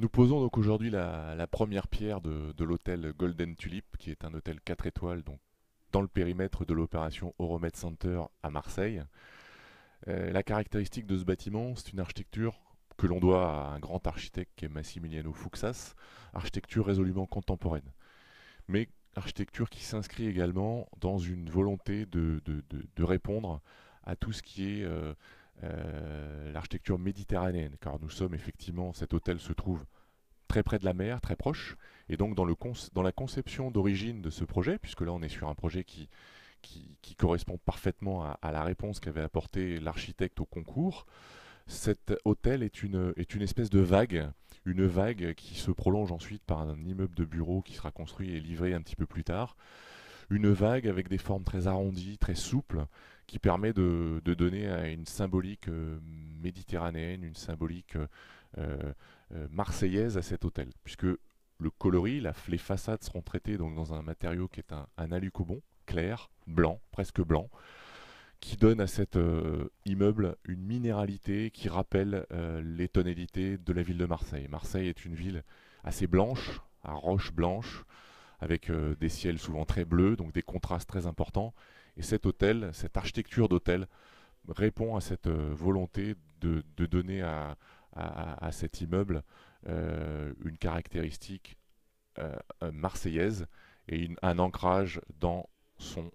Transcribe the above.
Nous posons donc aujourd'hui la, première pierre de, l'hôtel Golden Tulip, qui est un hôtel 4 étoiles dans le périmètre de l'opération Euromed Center à Marseille. Euh, la caractéristique de ce bâtiment, c'est une architecture que l'on doit à un grand architecte qui est Massimiliano Fuxas, architecture résolument contemporaine. Mais architecture qui s'inscrit également dans une volonté de répondre à tout ce qui est euh, euh, l'architecture méditerranéenne, car nous sommes effectivement, cet hôtel se trouve très près de la mer, très proche, et donc dans, la conception d'origine de ce projet, puisque là on est sur un projet qui, correspond parfaitement à, la réponse qu'avait apporté l'architecte au concours, cet hôtel est une, est une espèce de vague, une vague qui se prolonge ensuite par un immeuble de bureau qui sera construit et livré un petit peu plus tard, une vague avec des formes très arrondies, très souples, qui permet de, donner une symbolique euh, méditerranéenne, une symbolique euh, euh, marseillaise à cet hôtel, puisque le coloris, les façades seront traitées dans un matériau qui est un, un alucobon clair, blanc, presque blanc, qui donne à cet immeuble une minéralité qui rappelle les tonalités de la ville de Marseille. Marseille est une ville assez blanche, à roches blanches, avec euh, des ciels souvent très bleus, donc des contrastes très importants. Et cet hôtel, cette architecture d'hôtel, répond à cette euh, volonté de, donner à, cet immeuble euh, une caractéristique marseillaise et un ancrage dans son